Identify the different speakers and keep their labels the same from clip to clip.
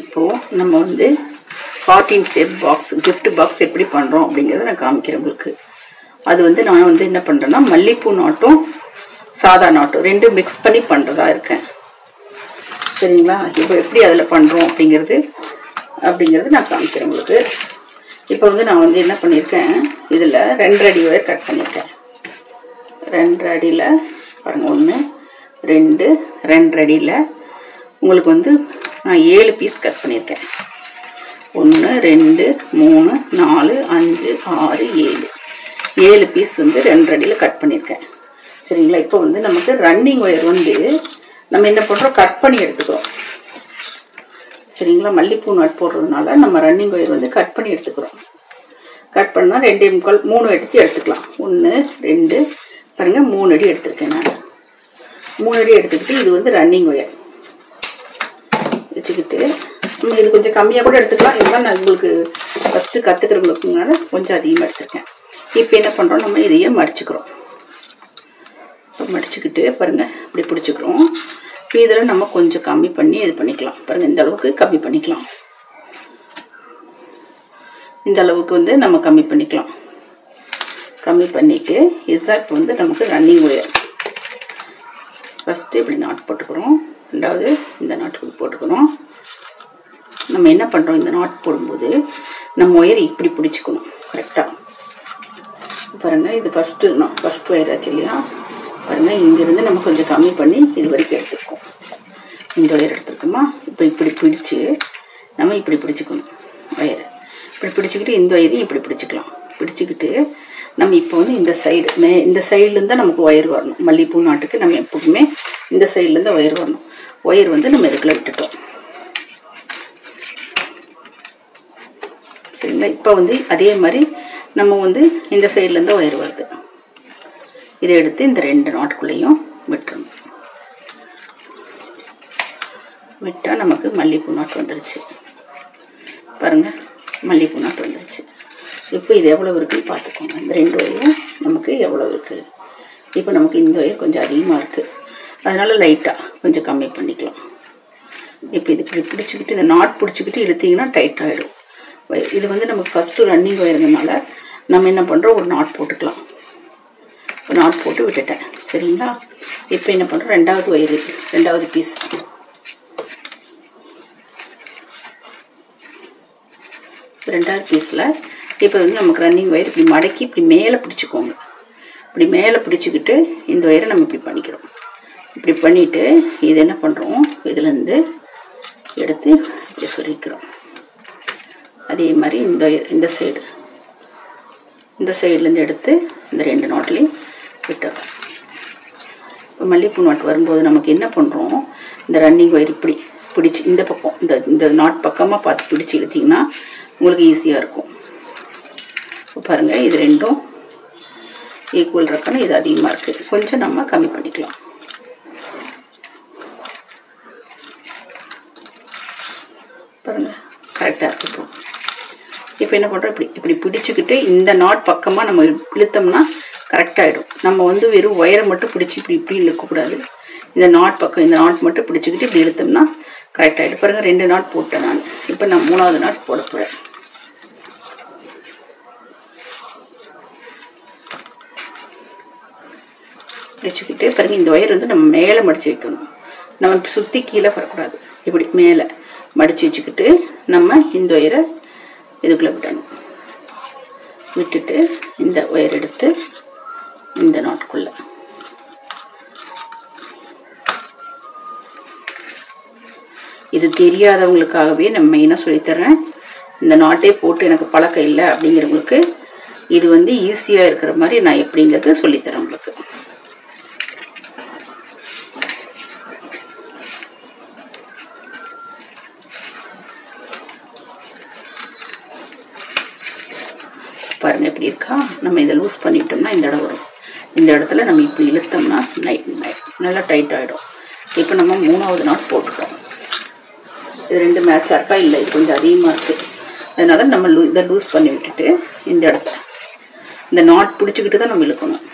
Speaker 1: இப்போது நம்ம வந்து ஃபார்ட்டின் ஷேப் பாக்ஸ் கிஃப்ட் பாக்ஸ் எப்படி பண்ணுறோம் அப்படிங்கிறத நான் காமிக்கிறேன் உங்களுக்கு. அது வந்து நான் வந்து என்ன பண்ணுறேன்னா மல்லிப்பூ நாட்டும் சாதா நாட்டும் ரெண்டும் மிக்ஸ் பண்ணி பண்ணுறதா இருக்கேன். சரிங்களா? இப்போ எப்படி அதில் பண்ணுறோம் அப்படிங்கிறது அப்படிங்கிறது நான் காமிக்கிறேன் உங்களுக்கு. இப்போ வந்து நான் வந்து என்ன பண்ணியிருக்கேன் இதில் ரெண்டு அடி ஒயர் கட் பண்ணியிருக்கேன். ரெண்டு அடியில் பாருங்கள் ஒன்று ரெண்டு ரெண்டு அடியில். உங்களுக்கு வந்து நான் ஏழு பீஸ் கட் பண்ணியிருக்கேன். ஒன்று ரெண்டு மூணு நாலு அஞ்சு ஆறு ஏழு. ஏழு பீஸ் வந்து ரெண்டரை அடியில் கட் பண்ணியிருக்கேன். சரிங்களா? இப்போ வந்து நமக்கு ரன்னிங் ஒயர் வந்து நம்ம என்ன பண்ணுறோம் கட் பண்ணி எடுத்துக்கிறோம். சரிங்களா? மல்லிப்பூ நட் போடுறதுனால நம்ம ரன்னிங் ஒயர் வந்து கட் பண்ணி எடுத்துக்கிறோம். கட் பண்ணால் ரெண்டே முக்கால் மூணு எடுத்து எடுத்துக்கலாம். ஒன்று ரெண்டு பாருங்கள் மூணு அடி எடுத்திருக்கேன் நான். மூணு அடி எடுத்துக்கிட்டு இது வந்து ரன்னிங் ஒயர் வச்சுக்கிட்டு நம்ம இது கொஞ்சம் கம்மியாக கூட எடுத்துக்கலாம். இருந்தாலும் நான் உங்களுக்கு ஃபஸ்ட்டு கற்றுக்கிறவங்களுக்குனால கொஞ்சம் அதிகமாக எடுத்துருக்கேன். இப்போ என்ன பண்ணுறோம் நம்ம இதையே மடிச்சுக்கிறோம். இப்போ மடிச்சுக்கிட்டு பாருங்கள் இப்படி பிடிச்சிக்கிறோம். இதில் நம்ம கொஞ்சம் கம்மி பண்ணி இது பண்ணிக்கலாம். பாருங்கள் இந்த அளவுக்கு கம்மி பண்ணிக்கலாம். இந்த அளவுக்கு வந்து நம்ம கம்மி பண்ணிக்கலாம். கம்மி பண்ணிவிட்டு இதுதான் இப்போ வந்து நமக்கு ரன்னிங் ஒயர் ஃபஸ்ட்டு இப்படி நாட்டு போட்டுக்கிறோம். ரெண்டாவது இந்த நாட்டு போட்டுக்கிறோம். நம்ம என்ன பண்ணுறோம் இந்த நாட் போடும்போது நம்ம ஒயர் இப்படி பிடிச்சிக்கணும். கரெக்டாக பாருங்கள் இது ஃபஸ்ட்டு ஃபஸ்ட் ஒயர் ஆச்சு இல்லையா? பாருங்கள் இங்கேருந்து நம்ம கொஞ்சம் கம்மி பண்ணி இது வரைக்கும் எடுத்துருக்கோம் இந்த ஒயர் எடுத்துருக்கோமா? இப்போ இப்படி பிடிச்சி நம்ம இப்படி பிடிச்சிக்கணும் ஒயர் இப்படி பிடிச்சிக்கிட்டு இந்த ஒயரையும் இப்படி பிடிச்சிக்கலாம். பிடிச்சிக்கிட்டு நம்ம இப்போ வந்து இந்த சைடு மே இந்த சைட்லேருந்து தான் நமக்கு ஒயர் வரணும். மல்லிகைப்பூ நாட்டுக்கு நம்ம எப்போதுமே இந்த சைட்லேருந்து ஒயர் வரணும். ஒயர் வந்து நம்ம இதுக்குள்ளே விட்டுட்டோம். சரிங்களா இப்போ வந்து அதே மாதிரி நம்ம வந்து இந்த சைட்லேருந்து ஒயர் வருது. இதை எடுத்து இந்த ரெண்டு நாட்டுக்குள்ளேயும் விட்டுறணும். விட்டால் நமக்கு மல்லிகைப்பூ நாட்டு வந்துருச்சு. பாருங்கள் மல்லிகைப்பூ நாட்டு வந்துருச்சு. இப்போ இது எவ்வளோ இருக்குன்னு பார்த்துக்கோங்க. இந்த ரெண்டு ஒயரும் நமக்கு எவ்வளோ இருக்குது இப்போ நமக்கு இந்த ஒயர் கொஞ்சம் அதிகமாக இருக்குது அதனால் லைட்டாக கொஞ்சம் கம்மி பண்ணிக்கலாம். இப்போ இது இப்படி பிடிச்சிக்கிட்டு இந்த நாட் பிடிச்சிக்கிட்டு இழுத்திங்கன்னா டைட் ஆகிடும் இது வந்து நமக்கு ஃபஸ்ட்டு ரன்னிங் ஒயருங்கனால நம்ம என்ன பண்ணுறோம் ஒரு நாட் போட்டுக்கலாம். ஒரு நாட் போட்டு விட்டுட்டேன். சரிங்களா? இப்போ என்ன பண்ணுறோம் ரெண்டாவது ஒயர் ரெண்டாவது பீஸ் ரெண்டாவது பீஸில் இப்போ வந்து நமக்கு ரன்னிங் ஒயர் இப்படி மடக்கி இப்படி மேலே பிடிச்சிக்கோங்க. இப்படி மேலே பிடிச்சிக்கிட்டு இந்த ஒயரை நம்ம இப்படி பண்ணிக்கிறோம். இப்படி பண்ணிவிட்டு இது என்ன பண்ணுறோம் இதுலேருந்து எடுத்து இப்படி சொல்லிக்கிறோம் அதே மாதிரி இந்த ஒயர் இந்த சைடு இந்த சைட்லேருந்து எடுத்து இந்த ரெண்டு நாட்லேயும் விட்டுறோம் இப்போ மல்லிகைப்பூ நாட் வரும்போது நமக்கு என்ன பண்ணுறோம் இந்த ரன்னிங் ஒயர் இப்படி பிடிச்சி இந்த பக்கம் இந்த இந்த நாட் பக்கமாக பார்த்து பிடிச்சி இழுத்திங்கன்னா உங்களுக்கு ஈஸியாக இருக்கும். இப்போ பாருங்கள் இது ரெண்டும் ஈக்குவல் இருக்கணும் இது அதிகமாக இருக்குது கொஞ்சம் நம்ம கம்மி பண்ணிக்கலாம். பாருங்கள் கரெக்டாக இருக்கு இப்போ என்ன பண்ணுறோம் இப்படி இப்படி பிடிச்சிக்கிட்டு இந்த நாட் பக்கமாக நம்ம இழுத்தோம்னா கரெக்டாகிடும் நம்ம வந்து வெறும் ஒயரை மட்டும் பிடிச்சி இப்படி இப்படி இழுக்கக்கூடாது. இந்த நாட் பக்கம் இந்த நாட் மட்டும் பிடிச்சிக்கிட்டு இப்படி இழுத்தோம்னா கரெக்டாகிடும் பாருங்கள் ரெண்டு நாட் போட்டேன் நான். இப்போ நான் மூணாவது நாட் போட போகிறேன் பிடிச்சிக்கிட்டு பாருங்கள் இந்த ஒயர் வந்து நம்ம மேலே மடித்து வைக்கணும். நம்ம சுற்றி கீழே வரக்கூடாது. இப்படி மேலே மடித்து வச்சுக்கிட்டு நம்ம இந்த ஒயரை இதுக்குள்ளே விடணும். விட்டுட்டு இந்த ஒயர் எடுத்து இந்த நாட்டுக்குள்ளே இது தெரியாதவங்களுக்காகவே நான் மெயினாக சொல்லித்தரேன் இந்த நாட்டே போட்டு எனக்கு பழக்கம் இல்லை அப்படிங்கிறவங்களுக்கு இது வந்து ஈஸியாக இருக்கிற மாதிரி நான் எப்படிங்கிறது சொல்லித்தரேன் உங்களுக்கு பாருங்கள் எப்படி இருக்கா ப்ரெஸ் பண்ணிட்டோம்னா இந்த இடம் வரும். இந்த இடத்துல நம்ம இப்படி இழுத்தோம்னா நைட் நல்லா டைட் ஆகிடும் இப்போ நம்ம மூணாவது நாட் போட்டுட்டோம். இது ரெண்டு மேட்சாக இருக்கா? இல்லை இது கொஞ்சம் அதிகமாக இருக்குது அதனால் நம்ம லூ இதை லூஸ் பண்ணி விட்டுட்டு இந்த இடத்த இந்த நாட் பிடிச்சிக்கிட்டு தான் நம்ம இழுக்கணும்.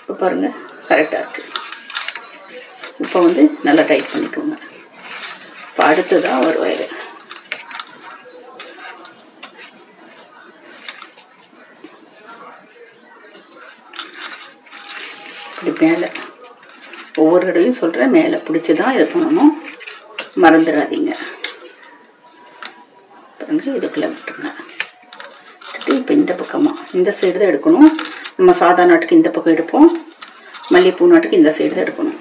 Speaker 1: இப்போ பாருங்கள் கரெக்டாக இருக்குது இப்போ வந்து நல்லா டைட் பண்ணிக்கோங்க. இப்போ அடுத்ததான் ஒரு ஒயரு இப்படி மேலே. ஒவ்வொரு தடவையும் சொல்கிறேன் மேலே பிடிச்சி தான் இது பண்ணணும். மறந்துடாதீங்க பாருங்க இதுக்குள்ளே விட்டுருங்க. விட்டுட்டு இப்போ இந்த பக்கமாக இந்த சைடு தான் எடுக்கணும். நம்ம சாதா நாட்டுக்கு இந்த பக்கம் எடுப்போம். மல்லிகைப்பூ நாட்டுக்கு இந்த சைடு தான் எடுக்கணும்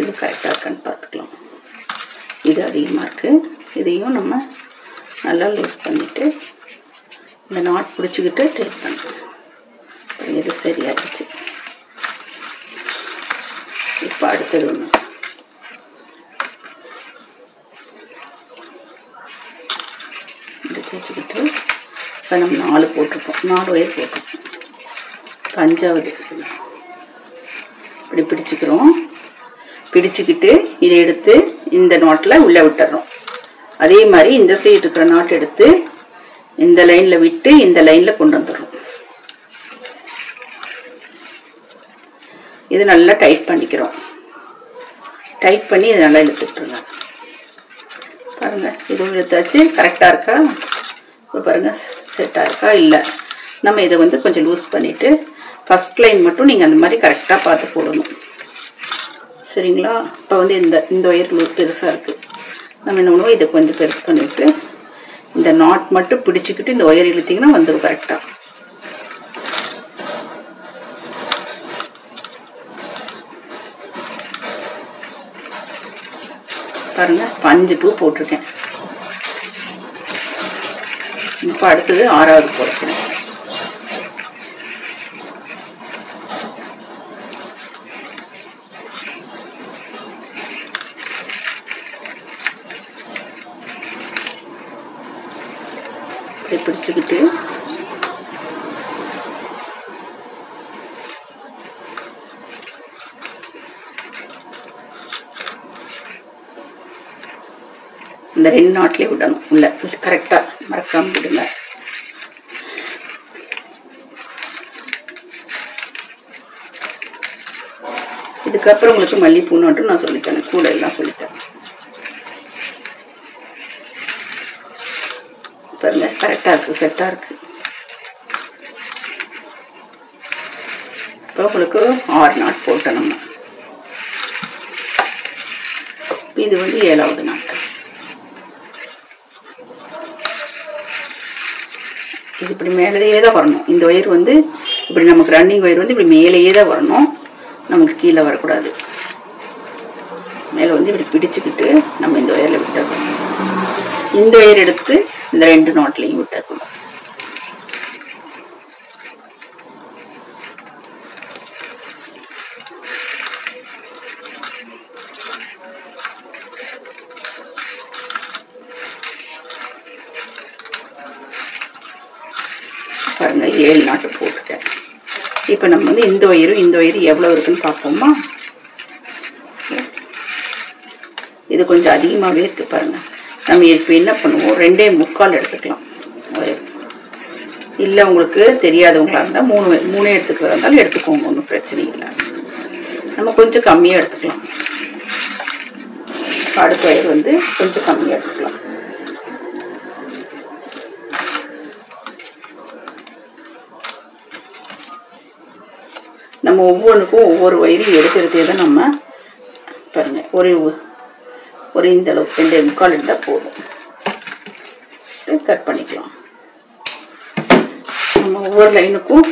Speaker 1: இது கரெக்டாக இருக்கான்னு பார்த்துக்கலாம் இது அதிகமாக இருக்குது இதையும் நம்ம நல்லா லூஸ் பண்ணிவிட்டு இந்த நாட் பிடிச்சிக்கிட்டு டைட் பண்ணுறேன் இது சரியாகிடுச்சு இப்போ அடுத்தது ஒன்று முடிச்சு வச்சுக்கிட்டு இப்போ நம்ம நாலு போட்டிருப்போம். நாலு ஒயர் போட்டிருப்போம். இப்போ அஞ்சாவது இப்படி பிடிச்சிக்கிறோம். பிடிச்சிக்கிட்டு இதை எடுத்து இந்த நாட்டில் உள்ளே விட்டுறோம். அதே மாதிரி இந்த சைடு இருக்கிற நாட் எடுத்து இந்த லைனில் விட்டு இந்த லைனில் கொண்டு வந்துடுறோம். இது நல்லா டைட் பண்ணிக்கிறோம். டைட் பண்ணி இதை நல்லா இழுத்துட்டுருங்க. பாருங்கள் இது இழுத்தாச்சு. கரெக்டாக இருக்கா? இப்போ பாருங்கள் செட்டாக இருக்கா? இல்லை. நம்ம இதை வந்து கொஞ்சம் லூஸ் பண்ணிவிட்டு ஃபஸ்ட் லைன் மட்டும் நீங்கள் அந்த மாதிரி கரெக்டாக பார்த்து போடணும். சரிங்களா? இப்போ வந்து இந்த இந்த ஒயர் பெருசாக இருக்குது நம்ம என்ன பண்ணுவோம்? இதை கொஞ்சம் பெருசு பண்ணிவிட்டு இந்த நாட் மட்டும் பிடிச்சிக்கிட்டு இந்த ஒயர் இழுத்திங்கன்னா வந்துடும் கரெக்டாக பாருங்க பஞ்சு பூ போட்டிருக்கேன். இப்போ அடுத்தது ஆறாவது போட்டுக்கிறேன் இப்படி பிடிச்சிக்கிட்டு. இந்த ரெண்டு நாட்டிலே விடணும். உள்ள கரெக்டாக மறக்காம விடுங்க. இதுக்கப்புறம் உங்களுக்கு மல்லிப்பூ நான் சொல்லித்தரேன். கூட எல்லாம் சொல்லி பாருங்க கரெக்டாக இருக்குது செட்டாக இருக்குது இப்போ உங்களுக்கு ஆறு நாட் போட்டோம் நம்ம. இது வந்து ஏழாவது நாட் இது இப்படி மேலேயே தான் வரணும். இந்த ஒயர் வந்து இப்படி நமக்கு ரன்னிங் ஒயர் வந்து இப்படி மேலேயே தான் வரணும். நமக்கு கீழே வரக்கூடாது. மேலே வந்து இப்படி பிடிச்சிக்கிட்டு நம்ம இந்த ஒயரில் விட்டுறோம் இந்த ஒயர் எடுத்து இந்த ரெண்டு நாட்லையும் விட்டுறணும் பாருங்க ஏழு நாட்டு போட்டுட்டேன். இப்போ நம்ம வந்து இந்த ஒயரும் இந்த ஒயரும் எவ்வளோ இருக்குன்னு பார்ப்போமா? இது கொஞ்சம் அதிகமாகவே இருக்கு பாருங்க. நம்ம இப்போ என்ன பண்ணுவோம்? ரெண்டே முக்கால் எடுத்துக்கலாம். இல்லை உங்களுக்கு தெரியாதவங்களா இருந்தால் மூணு மூணே எடுத்துக்கிறதா இருந்தாலும் எடுத்துக்கோங்க ஒன்றும் பிரச்சனை இல்லை. நம்ம கொஞ்சம் கம்மியாக எடுத்துக்கலாம். அடுத்த வந்து கொஞ்சம் கம்மியாக எடுத்துக்கலாம். நம்ம ஒவ்வொன்றுக்கும் ஒவ்வொரு வயிறையும் எடுக்கிறதே தான் நம்ம பாருங்க ஒரு ஒரு இந்த அளவுக்கு ரெண்டு முக்கால் இருந்தால் போதும். கட் பண்ணிக்கலாம். நம்ம ஒவ்வொரு லைனுக்கும்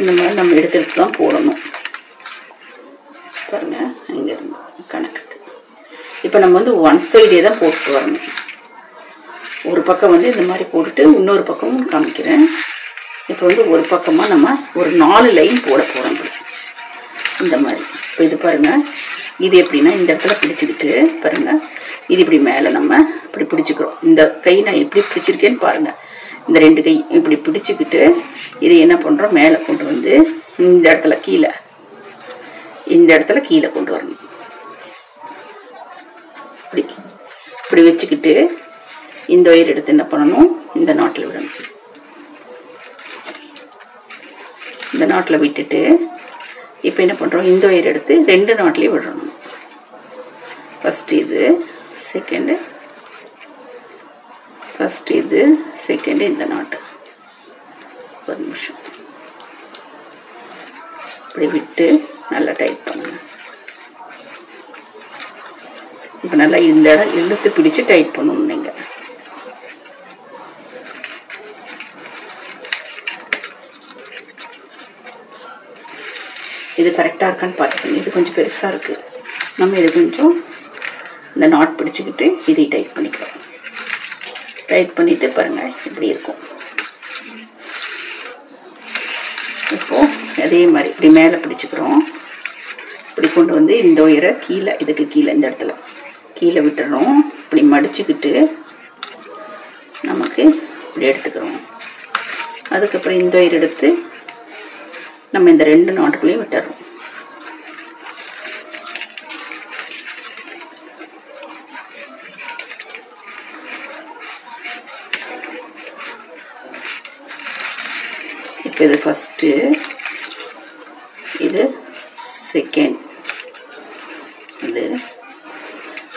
Speaker 1: இந்த மாதிரி நம்ம எடுத்து எடுத்து தான் போடணும். பாருங்க இங்கேருந்து கணக்குக்கு. இப்போ நம்ம வந்து ஒன் சைடே தான் போட்டு வரணும். ஒரு பக்கம் வந்து இந்த மாதிரி போட்டுட்டு இன்னொரு பக்கமும் காமிக்கிறேன். இப்போ வந்து ஒரு பக்கமாக நம்ம ஒரு நாலு லைன் போட போகிறோம் இந்த மாதிரி. இப்போ இது பாருங்கள் இது எப்படின்னா இந்த இடத்துல பிடிச்சிக்கிட்டு பாருங்கள் இது இப்படி மேலே நம்ம இப்படி பிடிச்சிக்கிறோம். இந்த கை நான் எப்படி பிடிச்சிருக்கேன்னு பாருங்கள் இந்த ரெண்டு கை இப்படி பிடிச்சிக்கிட்டு இதை என்ன பண்ணுறோம் மேலே கொண்டு வந்து இந்த இடத்துல கீழே இந்த இடத்துல கீழே கொண்டு வரணும். இப்படி இப்படி வச்சுக்கிட்டு இந்த ஒயர் எடுத்து என்ன பண்ணணும்? இந்த நாட்டில் விடணும். இந்த நாட்டில் விட்டுட்டு இப்போ என்ன பண்ணுறோம் இந்த ஒயர் எடுத்து ரெண்டு நாட்லேயும் விடணும். ஃபஸ்ட்டு இது செகண்டு ஃபஸ்ட் இது செகண்டு இந்த நாட்டு. ஒரு நிமிஷம். இப்படி விட்டு நல்லா டைட் பண்ணுங்க. இப்போ நல்லா இந்த இடம் இழுத்து பிடிச்சு டைட் பண்ணணும் நீங்கள் இது கரெக்டாக இருக்கான்னு பார்த்துக்கோங்க. இது கொஞ்சம் பெருசாக இருக்குது நம்ம இது கொஞ்சம் இந்த நாட் பிடிச்சிக்கிட்டு இதை டைட் பண்ணிக்கிறோம் டைட் பண்ணிவிட்டு பாருங்கள் இப்படி இருக்கும். இப்போது அதே மாதிரி இப்படி மேலே பிடிச்சிக்கிறோம். இப்படி கொண்டு வந்து இந்த உயரை கீழே இதுக்கு கீழே இந்த இடத்துல கீழே விட்டுறோம் இப்படி மடிச்சுக்கிட்டு நமக்கு இப்படி எடுத்துக்கிறோம். அதுக்கப்புறம் இந்த உயிர் எடுத்து நம்ம இந்த ரெண்டு நாட்டுக்குள்ளேயும் விட்டுறோம். இது ஃபஸ்ட்டு இது செகண்ட் இது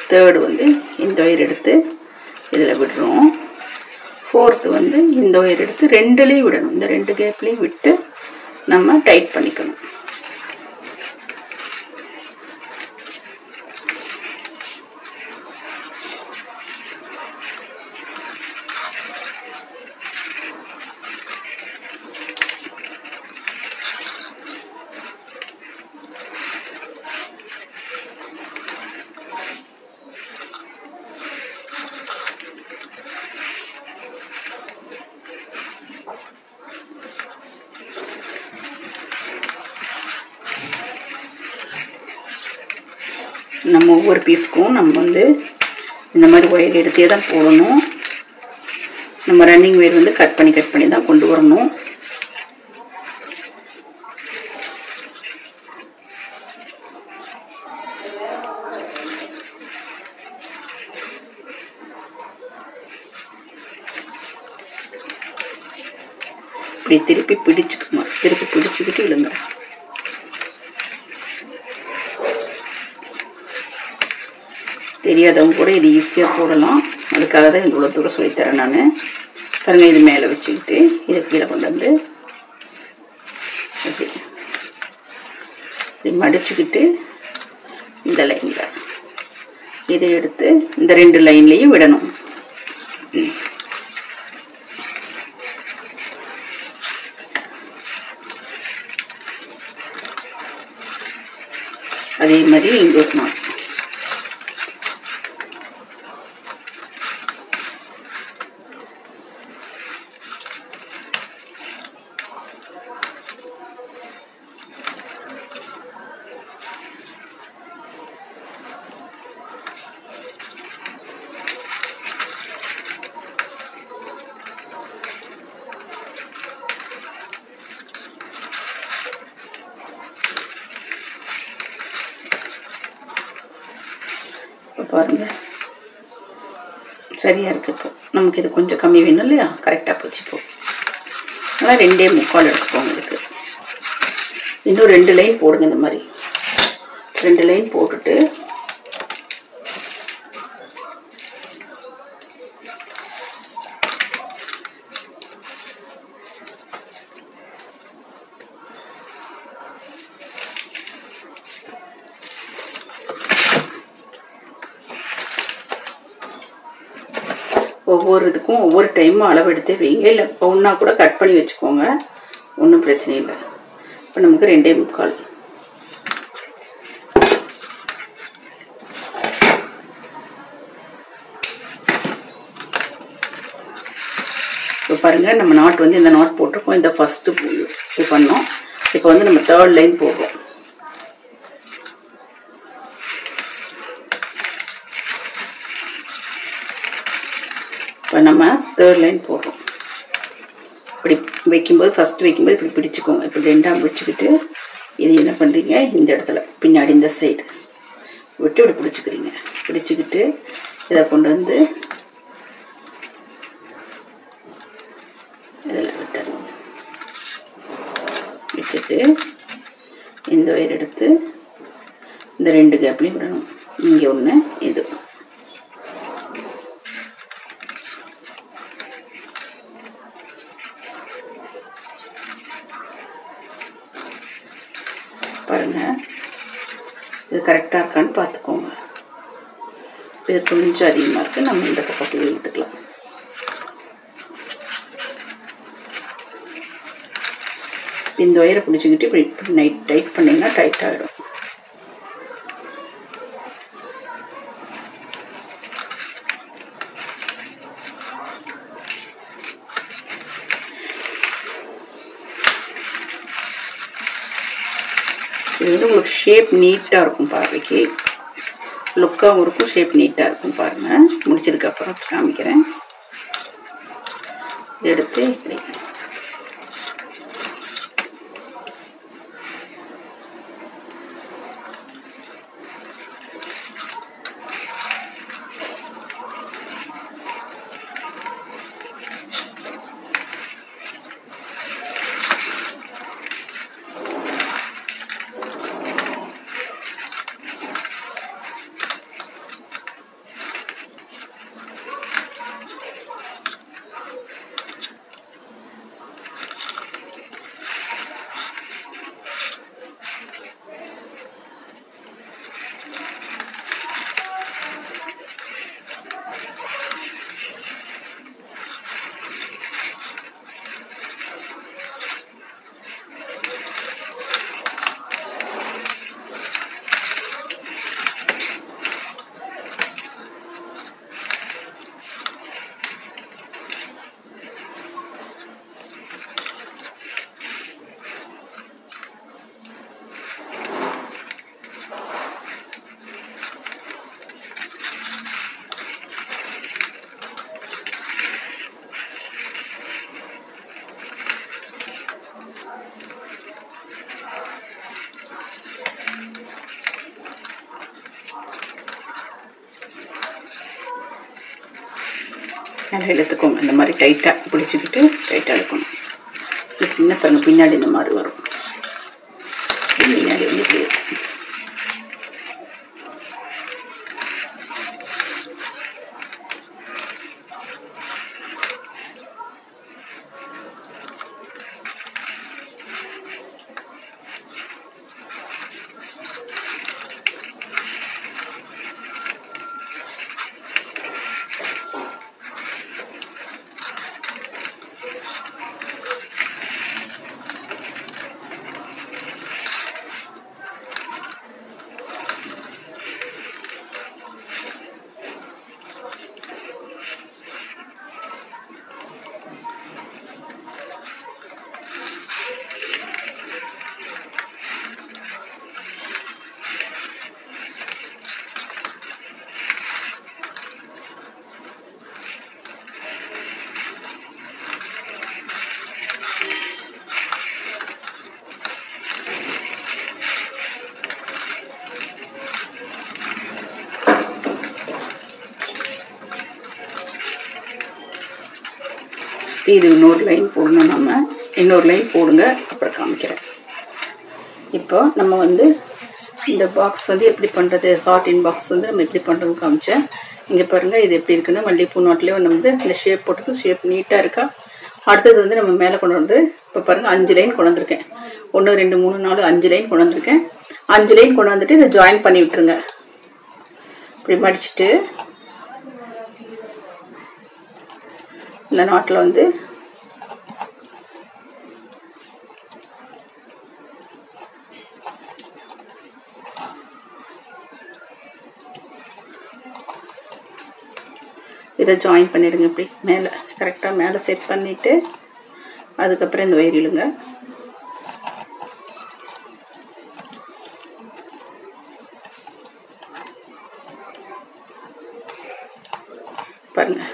Speaker 1: தேர்டு வந்து இந்த ஒயர் எடுத்து இதில் விடுறோம். ஃபோர்த்து வந்து இந்த ஒயர் எடுத்து ரெண்டுலேயும் விடணும். இந்த ரெண்டு கேப்லேயும் விட்டு நம்ம டைட் பண்ணிக்கணும் நம்ம ஒவ்வொரு பீஸ்க்கும் நம்ம வந்து இந்த மாதிரி ஒயர் எடுத்தே தான் போடணும். நம்ம ரன்னிங் ஒயர் வந்து கட் பண்ணி கட் பண்ணி தான் கொண்டு வரணும் இப்படி திருப்பி பிடிச்சுக்கணும் திருப்பி பிடிச்சுக்கிட்டு இழுங்க தெரியாதவங்க கூட இது ஈஸியாக போடலாம். அதுக்காக தான் இவ்வளோ தூரம் சொல்லித்தரேன் நான். பாருங்கள் இது மேலே வச்சுக்கிட்டு இதை கீழே கொண்டு வந்து இப்படி. இப்படி மடிச்சுக்கிட்டு இந்த லைனில் இதை எடுத்து இந்த ரெண்டு லைன்லேயும் விடணும். அதே மாதிரி இங்கே ஒரு நாள் இப்போ பாருங்க சரியாக இருக்குது இப்போ. நமக்கு இது கொஞ்சம் கம்மி வேணும் இல்லையா? கரெக்டாக போச்சு இப்போ. அதனால் ரெண்டே முக்கால் எடுத்துப்போம் இதுக்கு இன்னும் ரெண்டு லைன் போடுங்க இந்த மாதிரி. ரெண்டு லைன் போட்டுட்டு ஒவ்வொரு ஒவ்வொரு டைமும் அளவு எடுத்து வைங்க. இல்லை ஒன்றா கூட கட் பண்ணி வச்சுக்கோங்க. ஒன்றும் பிரச்சனை இல்லை. இப்போ நமக்கு ரெண்டே முக்கால். இப்போ பாருங்கள் நம்ம நாட் வந்து இந்த நாட் போட்டிருக்கோம். இந்த ஃபஸ்ட்டு இது பண்ணோம். இப்போ வந்து நம்ம தேர்ட் லைன் போடுறோம் இப்போ நம்ம தேர்ட் லைன் போடுறோம். இப்படி வைக்கும்போது ஃபஸ்ட்டு வைக்கும்போது இப்படி பிடிச்சிக்கோங்க. இப்படி ரெண்டாம் பிடிச்சிக்கிட்டு இது என்ன பண்ணுறீங்க இந்த இடத்துல பின்னாடி இந்த சைடு விட்டு இப்படி பிடிச்சிக்கிறீங்க. பிடிச்சிக்கிட்டு இதை கொண்டு வந்து இதில் விட்டுறோம். விட்டுட்டு இந்த ஒயர் எடுத்து இந்த ரெண்டு கேப்லையும் விடணும். இங்கே ஒன்று இது பாருங்க இது கரெக்டாக இருக்கான்னு பார்த்துக்கோங்க. இது கொஞ்சம் அதிகமாக இருக்குது நம்ம இந்த பக்கத்தில் எழுத்துக்கலாம் இந்த ஒயரை பிடிச்சிக்கிட்டு இப்படி இப்படி நைட் டைட் பண்ணிங்கன்னா டைட் ஆகிடும் இது வந்து உங்களுக்கு ஷேப் நீட்டாக இருக்கும் பார்வைக்கு. லுக்காகவும் இருக்கும் ஷேப் நீட்டாக இருக்கும் பாருங்கள் முடிச்சதுக்கப்புறம் காமிக்கிறேன். எடுத்து இப்படி நல்லா இழுத்துக்கோங்க. இந்த மாதிரி டைட்டாக பிடிச்சிக்கிட்டு டைட்டாக இழுக்கணும். இது சின்ன பாருங்க பின்னாடி இந்த மாதிரி வரும் பின்னாடி வந்து இப்படி இருக்கும் இது இன்னொரு லைன் போடணும் நம்ம. இன்னொரு லைன் போடுங்க அப்புறம் காமிக்கிறேன். இப்போ நம்ம வந்து இந்த பாக்ஸ் வந்து எப்படி பண்ணுறது ஹார்ட் இன் பாக்ஸ் வந்து நம்ம எப்படி பண்ணுறதுன்னு காமிச்சேன். இங்கே பாருங்கள் இது எப்படி இருக்குன்னா மல்லிகைப்பூ நாட்டிலே நம்ம வந்து இந்த ஷேப் போட்டது ஷேப் நீட்டாக இருக்கா? அடுத்தது வந்து நம்ம மேலே கொண்டு வந்து இப்போ பாருங்கள் அஞ்சு லைன் கொண்டு வந்திருக்கேன். ஒன்று ரெண்டு மூணு நாலு அஞ்சு லைன் கொண்டு வந்திருக்கேன். அஞ்சு லைன் கொண்டு வந்துட்டு இதை ஜாயின் பண்ணி விட்டுருங்க. இப்படி மடிச்சுட்டு இந்த நாட்டில் வந்து இதை ஜாயின் பண்ணிவிடுங்க இப்படி. மேலே கரெக்டாக மேலே செட் பண்ணிவிட்டு அதுக்கப்புறம் இந்த வயிறு இழுங்க. பாருங்கள்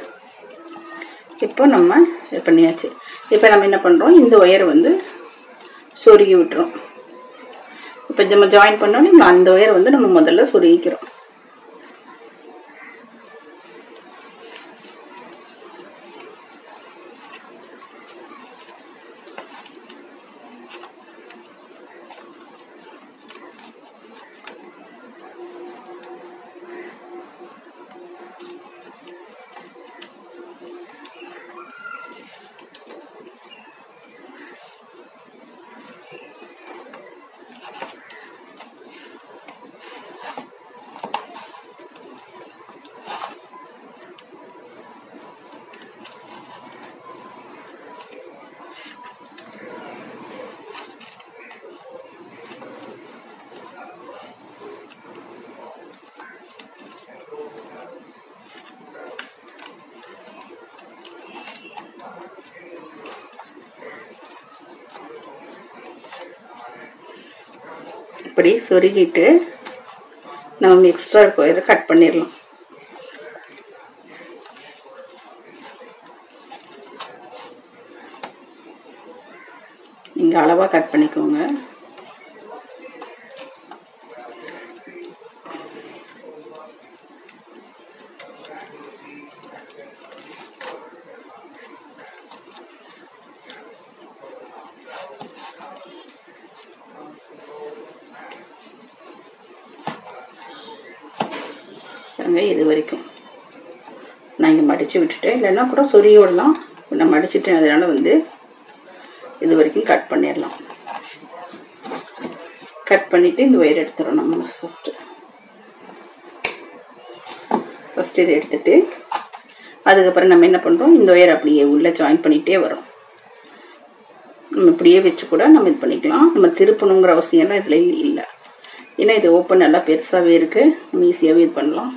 Speaker 1: இப்போ நம்ம இது பண்ணியாச்சு. இப்போ நம்ம என்ன பண்ணுறோம் இந்த ஒயரை வந்து சொருகி விட்டுறோம். இப்போ நம்ம ஜாயின் பண்ணோன்னே அந்த ஒயரை வந்து நம்ம முதல்ல சொருகிக்கிறோம். இப்படி சொருகிட்டு நம்ம எக்ஸ்ட்ரா ஒயரை கட் பண்ணிடலாம். நீங்கள் அளவாக கட் பண்ணிக்கோங்க பாருங்க இது வரைக்கும் அடித்து விட்டுட்டேன். இல்லைன்னா கூட சொல்லி விடலாம் நம்ம அடிச்சிட்டேன் அதனால் வந்து இது வரைக்கும் கட் பண்ணிடலாம். கட் பண்ணிவிட்டு இந்த ஒயர் எடுத்துகிறோம் நம்ம ஃபஸ்ட்டு ஃபஸ்ட்டு இதை எடுத்துட்டு அதுக்கப்புறம் நம்ம என்ன பண்ணுறோம் இந்த ஒயர் அப்படியே உள்ளே ஜாயின் பண்ணிகிட்டே வரோம் நம்ம இப்படியே வச்சு கூட நம்ம இது பண்ணிக்கலாம். நம்ம திருப்பணுங்கிற அவசியம்லாம் இதில் இல்லை. ஏன்னா இது ஓப்பன் நல்லா பெருசாகவே இருக்குது நம்ம ஈஸியாகவே இது பண்ணலாம்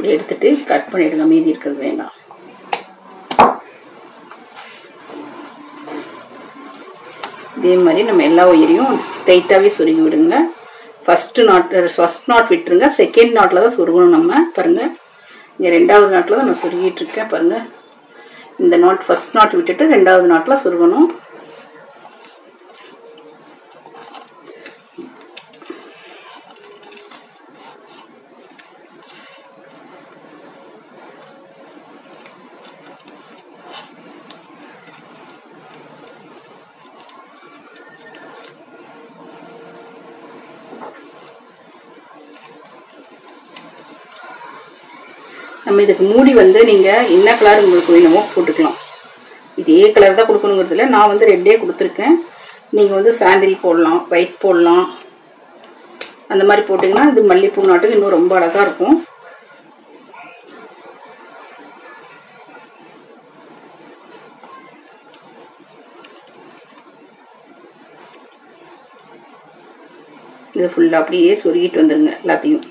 Speaker 1: இப்படி எடுத்துட்டு கட் பண்ணிடுங்க. மீதி இருக்கிறது வேண்டாம். இதே மாதிரி நம்ம எல்லா ஒயரையும் ஸ்ட்ரைட்டாகவே சொருகி விடுங்க. ஃபஸ்ட்டு நாட் ஃபஸ்ட் நாட் விட்டுருங்க. செகண்ட் நாட்டில் தான் சொருகணும் நம்ம. பாருங்கள் இங்கே ரெண்டாவது நாட்டில் தான் நான் சொருகிட்டு இருக்கேன். பாருங்கள் இந்த நாட் ஃபஸ்ட் நாட் விட்டுட்டு ரெண்டாவது நாட்டில் சொருகணும். இதுக்கு மூடி வந்து நீங்கள் என்ன கலர் உங்களுக்கு வேணுமோ போட்டுக்கலாம். இதே கலர் தான் கொடுக்கணுங்கிறதுல நான் வந்து ரெட்டே கொடுத்துருக்கேன். நீங்கள் வந்து சாண்டில் போடலாம் ஒயிட் போடலாம். அந்த மாதிரி போட்டிங்கன்னா இது மல்லிகைப்பூ நாட்டுக்கு இன்னும் ரொம்ப அழகாக இருக்கும். இது ஃபுல்லாக அப்படியே சொருகிட்டு வந்துடுங்க எல்லாத்தையும்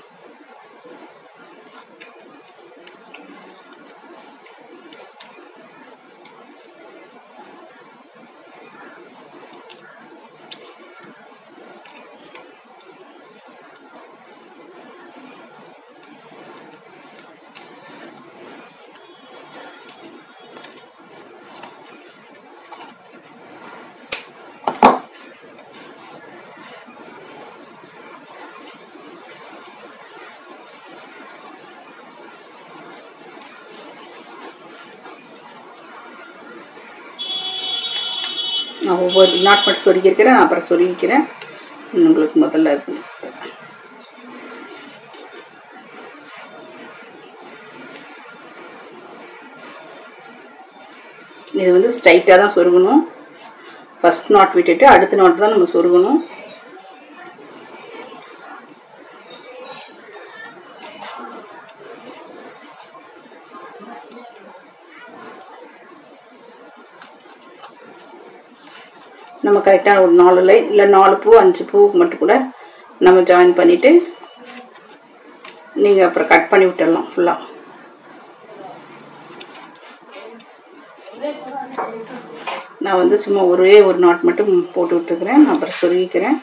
Speaker 1: நான் ஒவ்வொரு நாட் மட்டும் சொருகியிருக்கிறேன் நான் அப்புறம் சொருகிக்கிறேன் உங்களுக்கு முதல்ல இருக்கு இது வந்து ஸ்ட்ரைட்டாக தான் சொருகணும். ஃபஸ்ட் நாட் விட்டுட்டு அடுத்த நாட் தான் நம்ம சொருகணும். நம்ம கரெக்டாக ஒரு நாலு லை இல்லை நாலு பூ அஞ்சு பூவுக்கு மட்டும் கூட நம்ம ஜாயின் பண்ணிவிட்டு நீங்கள் அப்புறம் கட் பண்ணி விட்டுடலாம் ஃபுல்லாக நான் வந்து சும்மா ஒரே ஒரு நாட் மட்டும் போட்டு விட்டுருக்குறேன். நான் அப்புறம் சொருகிக்கிறேன்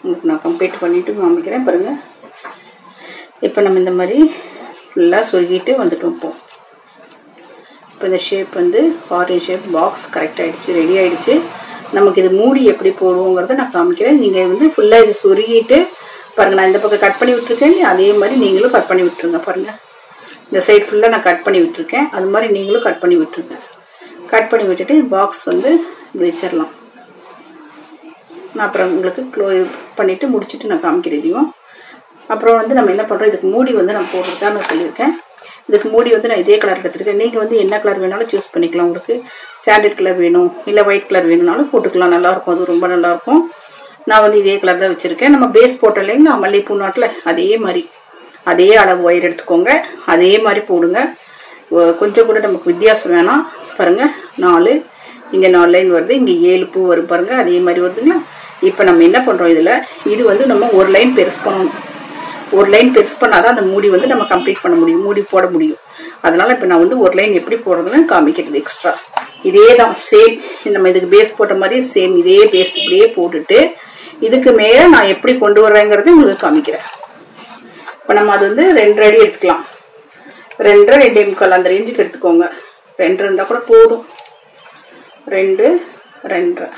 Speaker 1: உங்களுக்கு நான் கம்ப்ளீட் பண்ணிவிட்டு காமிக்கிறேன். பாருங்கள் இப்போ நம்ம இந்த மாதிரி ஃபுல்லாக சொருகிட்டு வந்துட்டு வைப்போம் இப்போ இந்த ஷேப் வந்து ஆரஞ்ச் ஷேப் பாக்ஸ் கரெக்ட் ஆகிடுச்சு ரெடி ஆகிடுச்சு நமக்கு இது மூடி எப்படி போடுவோங்கிறத நான் காமிக்கிறேன். நீங்கள் வந்து ஃபுல்லாக இதை சொருகிட்டு பாருங்கள் நான் இந்த பக்கம் கட் பண்ணி விட்டுருக்கேன். அதே மாதிரி நீங்களும் கட் பண்ணி விட்டுருங்க பாருங்கள் இந்த சைடு ஃபுல்லாக நான் கட் பண்ணி விட்டுருக்கேன். அது மாதிரி நீங்களும் கட் பண்ணி விட்டுருங்க. கட் பண்ணி விட்டுட்டு பாக்ஸ் வந்து வச்சிடலாம் நான் அப்புறம் உங்களுக்கு க்ளோ பண்ணிவிட்டு முடிச்சுட்டு நான் காமிக்கிறேன் அப்புறம் வந்து நம்ம என்ன பண்ணுறோம் இதுக்கு மூடி வந்து நான் போடுறதுக்காக நான் சொல்லியிருக்கேன். இதுக்கு மூடி வந்து நான் இதே கலர் எடுத்துருக்கேன். நீங்கள் வந்து என்ன கலர் வேணாலும் சூஸ் பண்ணிக்கலாம். உங்களுக்கு சாண்டில் கலர் வேணும் இல்லை ஒயிட் கலர் வேணும்னாலும் போட்டுக்கலாம். நல்லாயிருக்கும் அது ரொம்ப நல்லாயிருக்கும் நான் வந்து இதே கலர் தான் வச்சுருக்கேன். நம்ம பேஸ் போட்டோம் இல்லைங்களா மல்லிகைப்பூ நாட்டில் அதே மாதிரி அதே அளவு ஒயர் எடுத்துக்கோங்க. அதே மாதிரி போடுங்க. கொஞ்சம் கூட நமக்கு வித்தியாசம் வேணாம். பாருங்கள் நாலு. இங்கே நாலு லைன் வருது. இங்கே ஏழு பூ வரும் பாருங்கள் அதே மாதிரி வருதுங்களா? இப்போ நம்ம என்ன பண்ணுறோம் இதில்? இது வந்து நம்ம ஒரு லைன் பெருசு பண்ணணும். ஒரு லைன் பெருசு பண்ணாதான் அந்த மூடி வந்து நம்ம கம்ப்ளீட் பண்ண முடியும். மூடி போட முடியும். அதனால் இப்போ நான் வந்து ஒரு லைன் எப்படி போடுறதுன்னு காமிக்கிறது எக்ஸ்ட்ரா இதே தான் சேம் நம்ம இதுக்கு பேஸ் போட்ட மாதிரி சேம் இதே பேஸ் இப்படியே போட்டுட்டு இதுக்கு மேலே நான் எப்படி கொண்டு வர்றேங்கிறது உங்களுக்கு காமிக்கிறேன். இப்போ நம்ம அது வந்து ரெண்டு அடி எடுத்துக்கலாம். ரெண்டரை ரெண்டே முக்கால் அந்த ரேஞ்சுக்கு எடுத்துக்கோங்க. ரெண்டு இருந்தால் கூட போதும். ரெண்டு ரெண்டரை.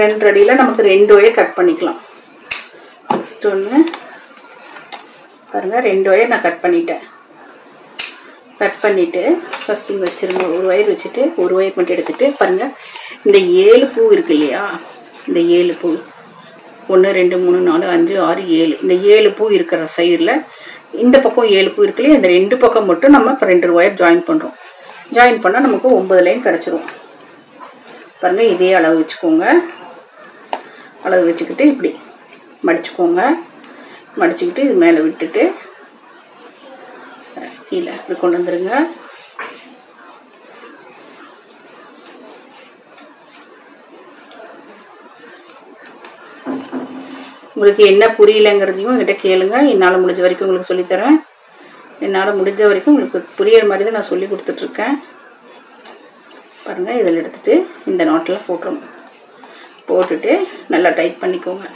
Speaker 1: ரெண்டு அடியில் நமக்கு ரெண்டு ஒயர் கட் பண்ணிக்கலாம். ஃபஸ்ட்டு ஒன்று பாருங்கள் ரெண்டு ஒயர் நான் கட் பண்ணிட்டேன். கட் பண்ணிவிட்டு ஃபஸ்ட் இங்கே வச்சுருங்க ஒரு ஒயர் வச்சுட்டு ஒரு ஒயர் மட்டும் எடுத்துகிட்டு பாருங்கள் இந்த ஏழு பூ இருக்கு இல்லையா? இந்த ஏழு பூ. ஒன்று ரெண்டு மூணு நாலு அஞ்சு ஆறு ஏழு. இந்த ஏழு பூ இருக்கிற சைடில் இந்த பக்கம் ஏழு பூ இருக்கு இல்லையா? இந்த ரெண்டு பக்கம் மட்டும் நம்ம இப்போ ரெண்டு ஒயர் ஜாயின் பண்ணுறோம் ஜாயின் பண்ணால் நமக்கு ஒம்பது லைன் கிடச்சிரும். பாருங்கள் இதே அளவு வச்சுக்கோங்க. அளவு வச்சுக்கிட்டு இப்படி. மடிச்சுக்கோங்க. மடிச்சுக்கிட்டு இது மேலே விட்டுட்டு கீழே அப்படி கொண்டு வந்துருங்க. உங்களுக்கு என்ன புரியலைங்கிறதையும் என்கிட்ட கேளுங்க. என்னால் முடிஞ்ச வரைக்கும் உங்களுக்கு சொல்லித்தரேன். என்னால் முடிஞ்ச வரைக்கும் உங்களுக்கு புரியிற மாதிரி தான் நான் சொல்லி கொடுத்துட்ருக்கேன். பாருங்கள் இதில் எடுத்துகிட்டு இந்த நோட்டில் போட்டுருங்க போட்டுட்டு நல்லா டைட் பண்ணிக்கோங்க.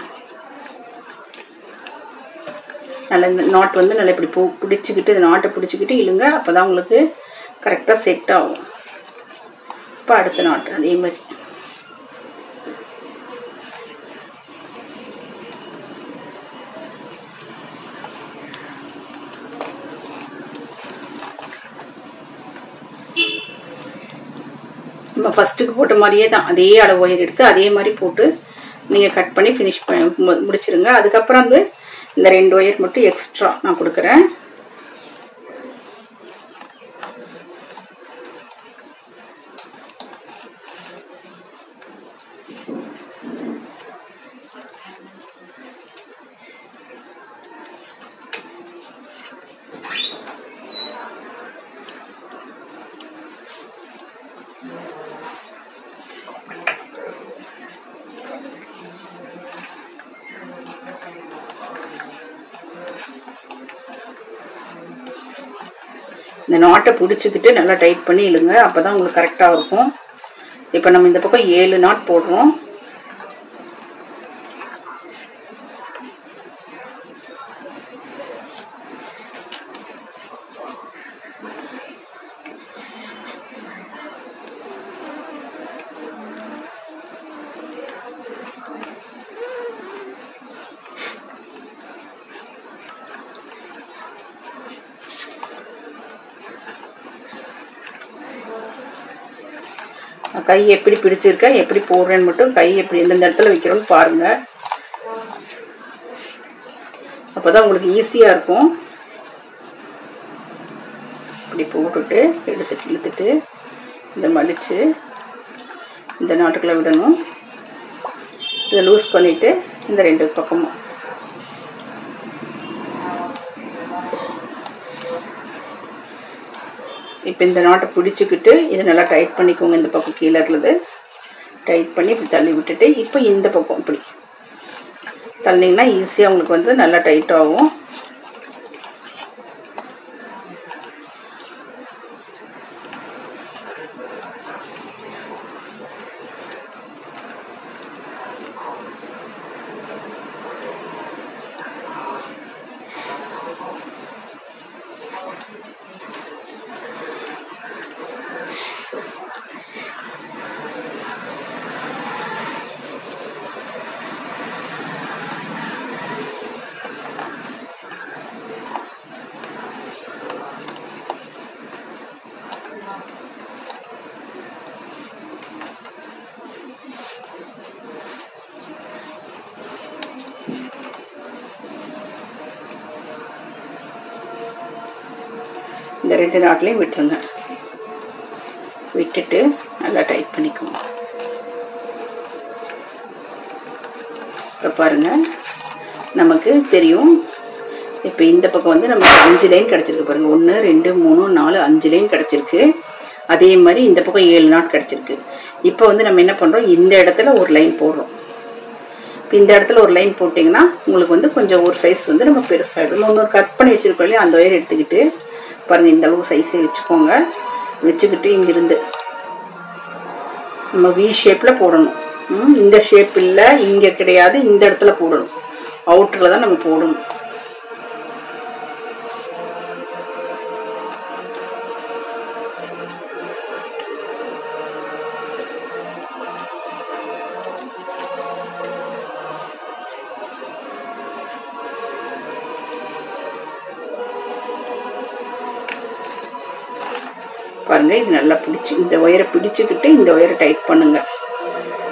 Speaker 1: நல்லா இந்த நாட் வந்து நல்லா இப்படி பூ பிடிச்சிக்கிட்டு இந்த நாட்டை பிடிச்சிக்கிட்டு இழுங்க அப்போ தான் உங்களுக்கு கரெக்டாக செட் ஆகும். இப்போ அடுத்த நாட்டு அதே மாதிரி. நம்ம ஃபஸ்ட்டுக்கு போட்ட மாதிரியே தான். அதே அளவு ஒயர் எடுத்து அதே மாதிரி போட்டு நீங்கள் கட் பண்ணி ஃபினிஷ் பண்ணி முடிச்சிருங்க. அதுக்கப்புறம் வந்து இந்த ரெண்டு ஒயர் மட்டும் எக்ஸ்ட்ரா நான் கொடுக்குறேன் இந்த நாட்டை பிடிச்சிக்கிட்டு நல்லா டைட் பண்ணி இழுங்க. அப்போ தான் உங்களுக்கு கரெக்டாக இருக்கும். இப்போ நம்ம இந்த பக்கம் ஏழு நாட் போடுறோம். கை எப்படி பிடிச்சிருக்கேன் எப்படி போடுறேன்னு மட்டும் கை எப்படி எந்தெந்த இடத்துல வைக்கிறோன்னு பாருங்கள் அப்போ தான் உங்களுக்கு ஈஸியாக இருக்கும். இப்படி போட்டுட்டு எடுத்துட்டு இழுத்துட்டு இதை மடித்து இந்த நாட்டுக்குள்ளே விடணும். இதை லூஸ் பண்ணிவிட்டு இந்த ரெண்டு பக்கமும். இப்போ இந்த நாட்டை பிடிச்சிக்கிட்டு இதை நல்லா டைட் பண்ணிக்கோங்க இந்த பக்கம் கீழே இருக்கிறது டைட் பண்ணி இப்படி தள்ளி விட்டுட்டு இப்போ இந்த பக்கம் இப்படி தள்ளிங்கன்னா ஈஸியாக உங்களுக்கு வந்து நல்லா டைட் ஆகும். ரெண்டு நாட்லையும் விட்டுருங்க. விட்டுட்டு நல்லா டைட் பண்ணிக்கோங்க. இப்போ பாருங்கள் நமக்கு தெரியும். இப்போ இந்த பக்கம் வந்து நமக்கு அஞ்சு லைன் கிடச்சிருக்கு பாருங்கள் ஒன்று ரெண்டு மூணு நாலு அஞ்சு லைன் கிடச்சிருக்கு. அதே மாதிரி இந்த பக்கம் ஏழு நாட் கிடச்சிருக்கு. இப்போ வந்து நம்ம என்ன பண்ணுறோம் இந்த இடத்துல ஒரு லைன் போடுறோம். இப்போ இந்த இடத்துல ஒரு லைன் போட்டிங்கன்னா உங்களுக்கு வந்து கொஞ்சம் ஒரு சைஸ் வந்து நம்ம பெருசாகிடும் இன்னொரு கட் பண்ணி வச்சுருக்கோம் இல்லையா? அந்த ஒயர் எடுத்துக்கிட்டு பாருங்கள் இந்தளவு சைஸே வச்சுக்கோங்க. வச்சுக்கிட்டு இங்கிருந்து நம்ம வி ஷேப்பில் போடணும். இந்த ஷேப் இல்லை இங்கே கிடையாது இந்த இடத்துல போடணும். அவுட்டரில் தான் நம்ம போடணும். பாருங்க இது நல்லா பிடிச்சி இந்த ஒயரை பிடிச்சிக்கிட்டு இந்த ஒயரை டைட் பண்ணுங்க.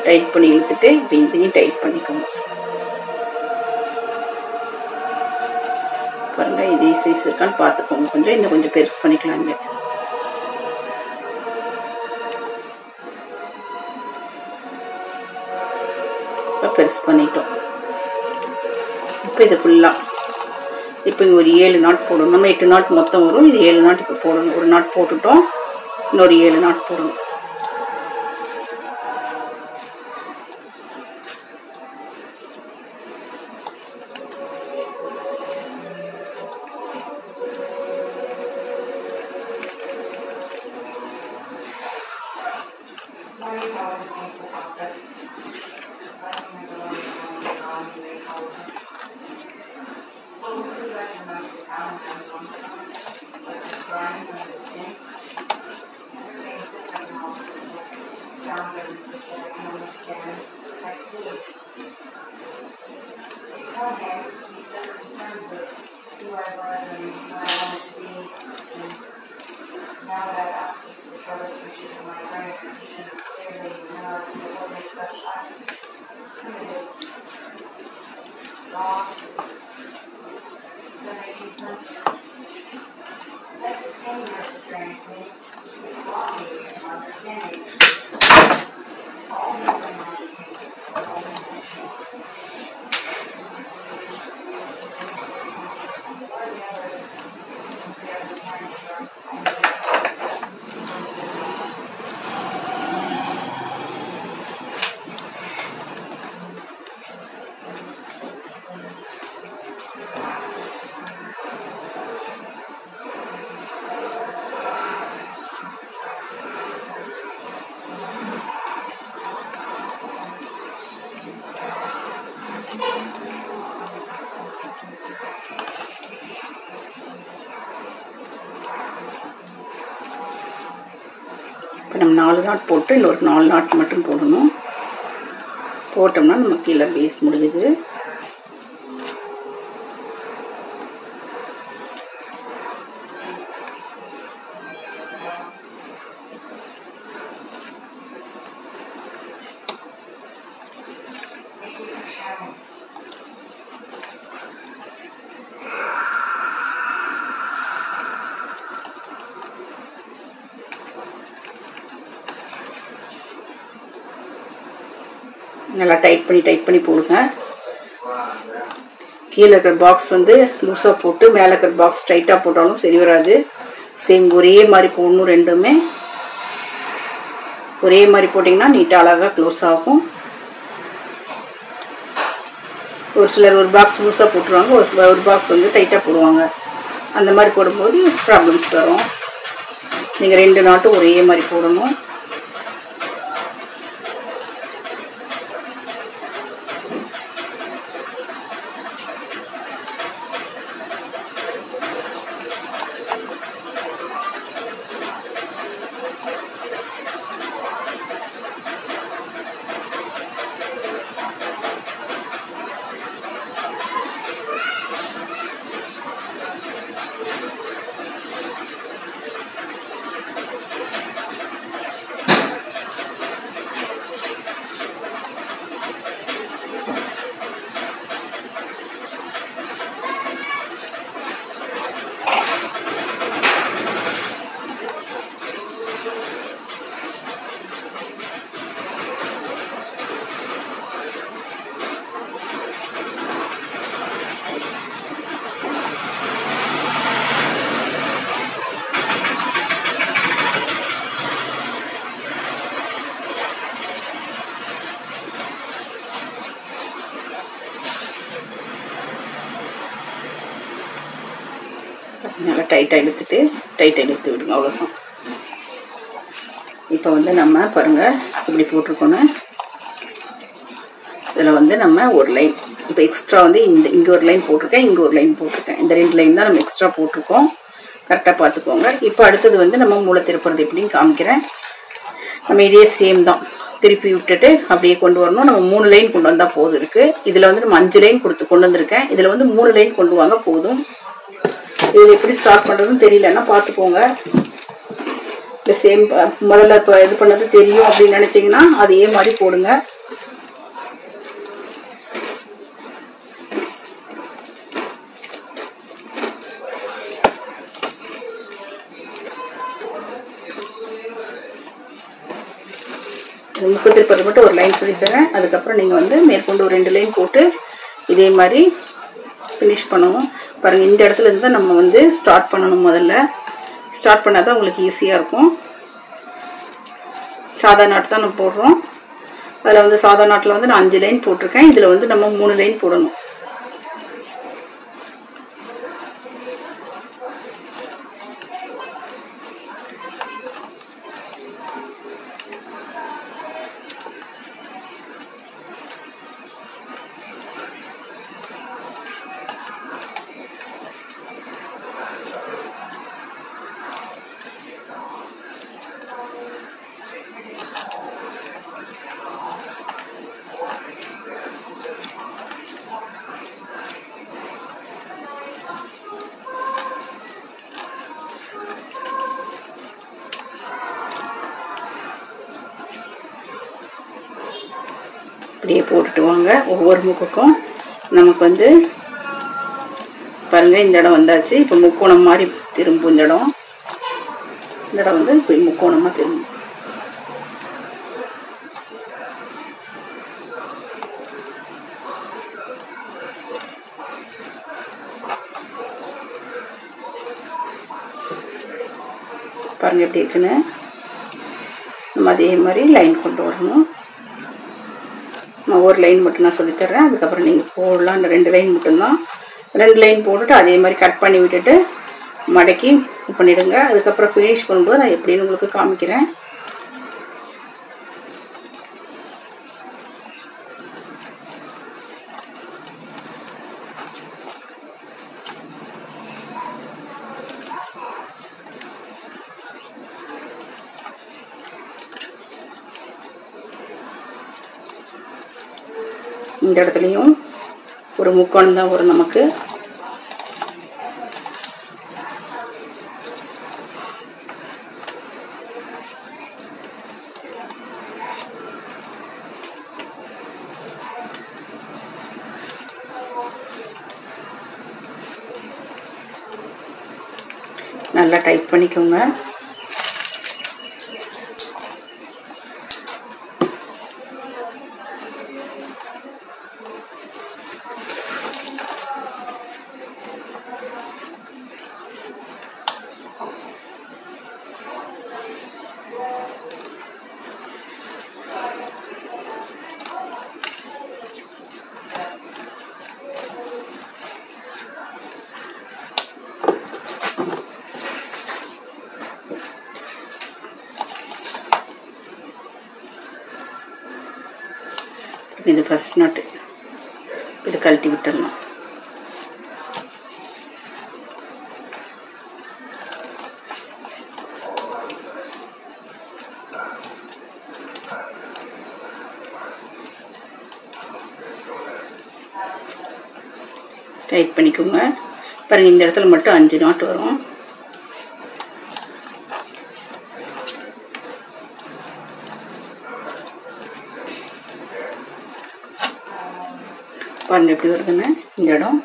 Speaker 1: டைட் பண்ணி இழுத்துட்டு இப்போ இதையும் டைட் பண்ணிக்கோங்க. பாருங்க இதே சைஸ் இருக்கான்னு பார்த்துக்கோங்க. கொஞ்சம் இன்னும் கொஞ்சம் பெருசு பண்ணிக்கலாங்க இப்போ பெருசு பண்ணிட்டோம். இப்போ இது ஃபுல்லாக இப்போ ஒரு ஏழு நாட் போடணும். நம்ம எட்டு நாட் மொத்தம் வரும். இது ஏழு நாட் இப்போ போடணும். ஒரு நாட் போட்டுட்டோம். இன்னொரு ஏழு நாட் நாலு நாட் போட்டு இன்னொரு நாலு நாட் மட்டும் போடணும். போட்டோம்னா நம்ம கீழே பேஸ் முடியுது நல்லா டைட் பண்ணி டைட் பண்ணி போடுங்க. கீழே இருக்கிற பாக்ஸ் வந்து லூஸாக போட்டு மேலே இருக்கிற பாக்ஸ் டைட்டாக போட்டாலும் சரி வராது. சேம் ஒரே மாதிரி போடணும் ரெண்டுமே. ஒரே மாதிரி போட்டிங்கன்னா நீட்டாக அழகாக க்ளோஸ் ஆகும். ஒரு சிலர் ஒரு பாக்ஸ் லூஸாக போட்டுருவாங்க ஒரு சிலர் ஒரு பாக்ஸ் வந்து டைட்டாக போடுவாங்க. அந்த மாதிரி போடும்போது ப்ராப்ளம்ஸ் வரும். நீங்கள் ரெண்டு நாட்டும் ஒரே மாதிரி போடணும். டைட்டாக இழுத்துட்டு டைட்டாக இழுத்து விடுங்க அவ்வளோதான் இப்போ வந்து நம்ம பாருங்கள் இப்படி போட்டிருக்கோன்னு இதில் வந்து நம்ம ஒரு லைன் இப்போ எக்ஸ்ட்ரா வந்து இந்த இங்கே ஒரு லைன் போட்டிருக்கேன் இங்கே ஒரு லைன் போட்டிருக்கேன். இந்த ரெண்டு லைன் தான் நம்ம எக்ஸ்ட்ரா போட்டிருக்கோம். கரெக்டாக பார்த்துக்கோங்க. இப்போ அடுத்தது வந்து நம்ம மூளை திருப்புறது எப்படின்னு காமிக்கிறேன். நம்ம இதே சேம் தான். திருப்பி விட்டுட்டு அப்படியே கொண்டு வரணும். நம்ம மூணு லைன் கொண்டு வந்தால் போதும் இருக்குது இதில் வந்து நம்ம அஞ்சு லைன் கொடுத்து கொண்டு வந்திருக்கேன். இதில் வந்து மூணு லைன் கொண்டு வாங்க போதும். இதில் எப்படி ஸ்டார்ட் பண்ணுறதுன்னு தெரியலன்னா பார்த்துக்கோங்க. இல்லை சேம் முதல்ல இப்போ இது பண்ணது தெரியும் அப்படின்னு நினச்சிங்கன்னா அதே மாதிரி போடுங்க. முப்பத்தி இருப்பது மட்டும் ஒரு லைன் சொல்லித்தரேன் அதுக்கப்புறம் நீங்கள் வந்து மேற்கொண்டு ஒரு ரெண்டு லைன் போட்டு இதே மாதிரி ஃபினிஷ் பண்ணணும். பாருங்கள் இந்த இடத்துல இருந்து தான் நம்ம வந்து ஸ்டார்ட் பண்ணணும் முதல்ல. ஸ்டார்ட் பண்ணால் தான் உங்களுக்கு ஈஸியாக இருக்கும். சாதா நாட்டு தான் நம்ம போடுறோம். அதில் வந்து சாதா நாட்டில் வந்து நான் அஞ்சு லைன் போட்டிருக்கேன். இதில் வந்து நம்ம மூணு லைன் போடணும். இப்படியே போட்டுட்டு வாங்க. ஒவ்வொரு முக்குக்கும் நமக்கு வந்து பாருங்கள் இந்த இடம் வந்தாச்சு. இப்போ முக்கோணம் மாதிரி திரும்பும் இந்த இடம். இந்த இடம் வந்து இப்படி முக்கோணமாக திரும்பும். பாருங்கள் எப்படி இருக்குன்னு. நம்ம அதே மாதிரி லைன் கொண்டு வரணும். நான் ஒரு லைன் மட்டும் நான் சொல்லித்தர்றேன் அதுக்கப்புறம் நீங்கள் போடலாம். இந்த ரெண்டு லைன் மட்டும்தான். ரெண்டு லைன் போட்டுட்டு அதே மாதிரி கட் பண்ணி விட்டுட்டு மடக்கி பண்ணிவிடுங்க அதுக்கப்புறம் ஃபினிஷ் பண்ணும்போது நான் எப்படின்னு உங்களுக்கு காமிக்கிறேன். இந்த இடத்துலையும் ஒரு முக்கோணம் தான் வரும் நமக்கு. நல்லா டைட் பண்ணிக்கோங்க இது ஃபஸ்ட் நாட்டு இது கழட்டி விட்டுடணும் டைட் பண்ணிக்கோங்க பாருங்கள் இந்த இடத்துல மட்டும் அஞ்சு நாட்டு வரும் பாருங்கள் எப்படி வருதுன்னு. இந்த இடம்.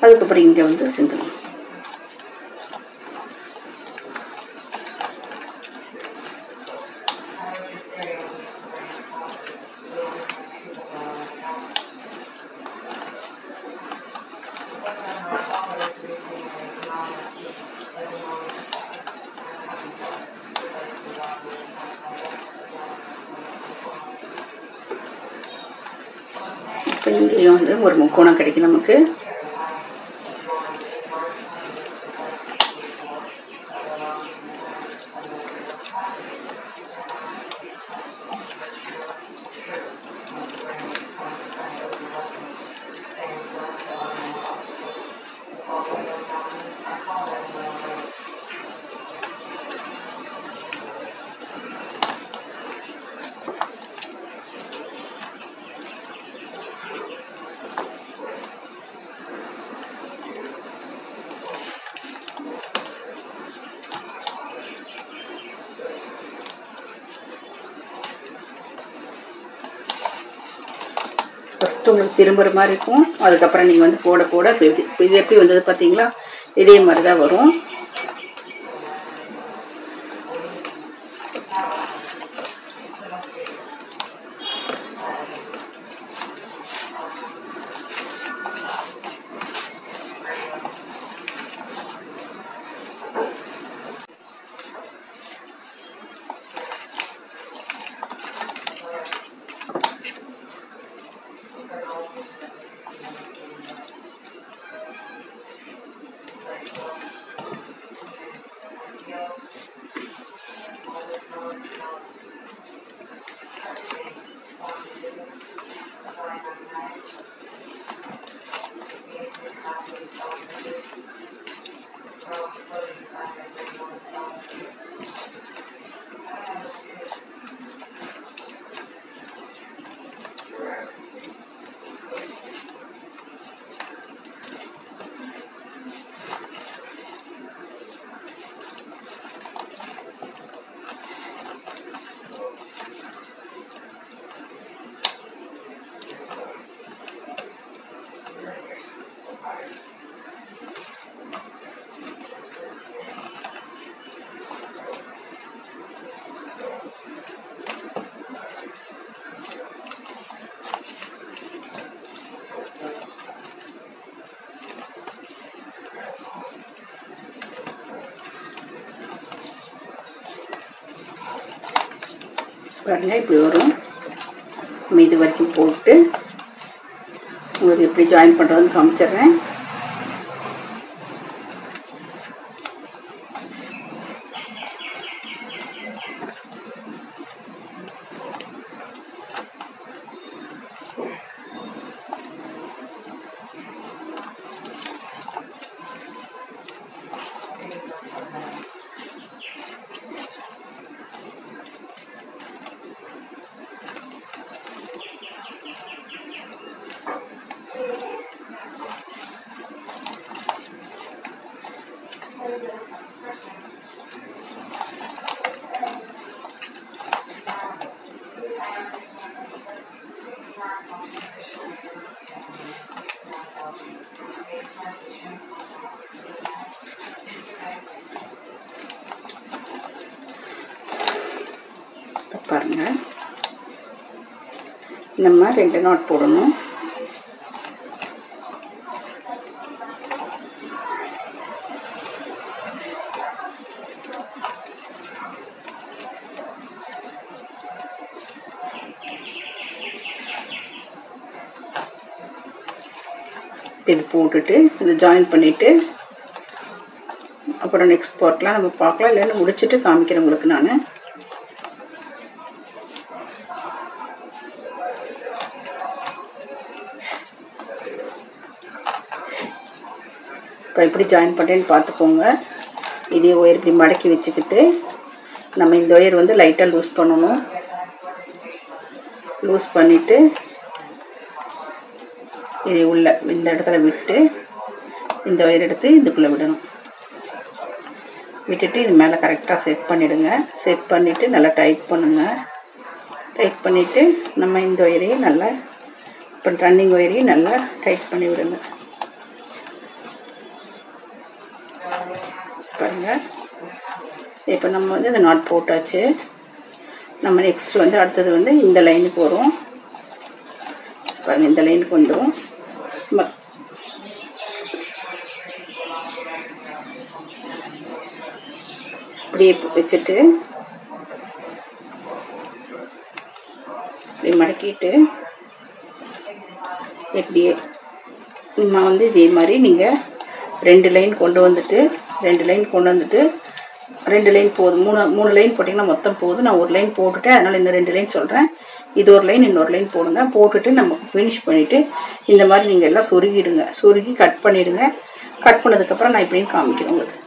Speaker 1: அதுக்கப்புறம் இங்கே வந்து சிங்கிள் இதுலேயும் வந்து ஒரு முக்கோணம் கிடைக்கும் நமக்கு ஃபஸ்ட்டு உங்களுக்கு திரும்புகிற மாதிரி இருக்கும். அதுக்கப்புறம் நீங்கள் வந்து போட போட இது எப்படி வந்தது பார்த்தீங்களா இதே மாதிரி தான் வரும். பாருங்கள் இப்படி வரும். நம்ம இது வரைக்கும் போட்டு உங்களுக்கு எப்படி ஜாயின் பண்ணுறதுன்னு காமிச்சிடுறேன் இப்ப பாருங்க நம்ம ரெண்டு நாட் போடணும். இது போட்டுட்டு இது ஜாயின் பண்ணிவிட்டு அப்புறம் நெக்ஸ்ட் பார்ட்லாம் நம்ம பார்க்கலாம். இல்லைன்னு முடிச்சுட்டு காமிக்கிறேன் உங்களுக்கு நான். இப்போ எப்படி ஜாயின் பண்ணுறேன்னு பார்த்துக்கோங்க. இதே ஒயர் இப்படி மடக்கி வச்சுக்கிட்டு நம்ம இந்த ஒயர் வந்து லைட்டாக லூஸ் பண்ணணும். லூஸ் பண்ணிவிட்டு இது உள்ள இந்த இடத்துல விட்டு இந்த ஒயர் எடுத்து இதுக்குள்ளே விடணும். விட்டுட்டு இது மேலே கரெக்டாக செட் பண்ணிவிடுங்க செட் பண்ணிவிட்டு நல்லா டைட் பண்ணுங்கள் டைட் பண்ணிவிட்டு நம்ம இந்த ஒயரையும் நல்லா இப்போ ரன்னிங் ஒயரையும் நல்லா டைட் பண்ணி விடுங்க பாருங்கள் இப்போ நம்ம வந்து இந்த நாட் போட்டாச்சு. நம்ம நெக்ஸ்ட் வந்து அடுத்தது வந்து இந்த லைனுக்கு வரும். பாருங்கள் இந்த லைனுக்கு வந்துடும் நம்ம அப்படியே வச்சுட்டு இப்படி மடக்கிட்டு இப்படியே நம்ம வந்து இதே மாதிரி நீங்கள் ரெண்டு லைன் கொண்டு வந்துட்டு ரெண்டு லைன் கொண்டு வந்துட்டு ரெண்டு லைன் போதும் மூணு மூணு லைன் போட்டிங்கன்னா மொத்தம் போதும் நான் ஒரு லைன் போட்டுவிட்டு அதனால் இன்னும் ரெண்டு லைன் சொல்கிறேன் இது ஒரு லைன் இன்னொரு லைன் போடுங்க. போட்டுட்டு நம்ம ஃபினிஷ் பண்ணிவிட்டு இந்த மாதிரி நீங்கள் எல்லாம் சொருகிடுங்க. சொருகி கட் பண்ணிவிடுங்க கட் பண்ணதுக்கப்புறம் நான் இப்படின்னு காமிக்கிறேன் உங்களுக்கு.